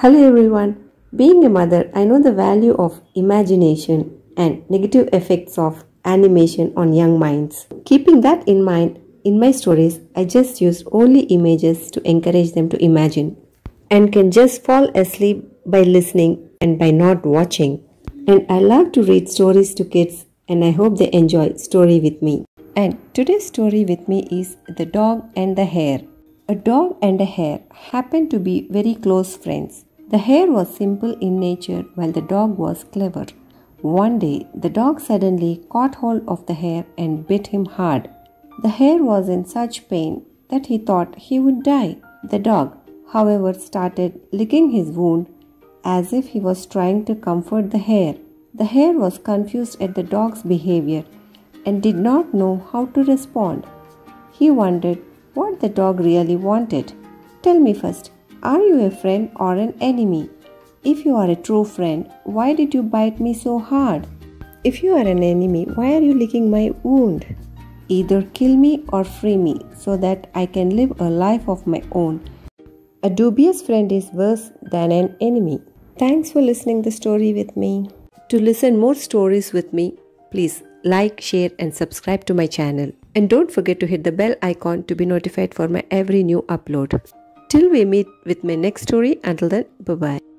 Hello everyone. Being a mother, I know the value of imagination and negative effects of animation on young minds. Keeping that in mind, in my stories, I just used only images to encourage them to imagine and can just fall asleep by listening and by not watching. And I love to read stories to kids and I hope they enjoy story with me. And today's story with me is The Dog and the Hare. A dog and a hare happened to be very close friends. The hare was simple in nature while the dog was clever. One day, the dog suddenly caught hold of the hare and bit him hard. The hare was in such pain that he thought he would die. The dog, however, started licking his wound as if he was trying to comfort the hare. The hare was confused at the dog's behavior and did not know how to respond. He wondered what the dog really wanted. Tell me first, are you a friend or an enemy? If you are a true friend, why did you bite me so hard? If you are an enemy, why are you licking my wound? Either kill me or free me so that I can live a life of my own. A dubious friend is worse than an enemy. Thanks for listening the story with me. To listen more stories with me, please like, share and subscribe to my channel. And don't forget to hit the bell icon to be notified for my every new upload. Till we meet with my next story, until then, bye bye.